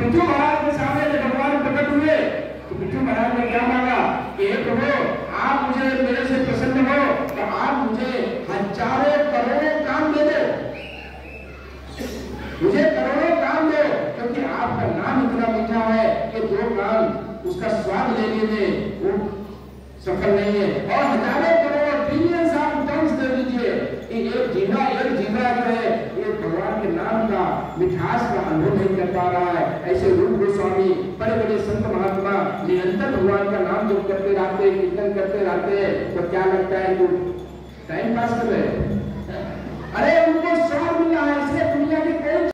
बिट्टू महाराज के सामने जब भगवान प्रकट हुए तो बिट्टू महाराज ने क्या मांगा? कि हे प्रभु, आप मुझे, मेरे से प्रसन्न हो तो आप मुझे हज़ारों करोड़ों काम दे दो। मुझे करोड़ों काम दो, क्योंकि आपका नाम इतना मीठा है कि दो काम उसका स्वाद लेने में वो सफल नहीं है। और हज़ारों करोड़ बिलियंस ऑफ़ टन्स दे दीजिए कि एक जीवा एक जीवा जो है ये भगवान के नाम का मिठास का अनुभव नहीं कर पा रहा निरंतर भगवान का नाम जप करते रहते हैं, कीर्तन करते रहते हैं तो क्या लगता है कि टाइम पास कर रहे हैं?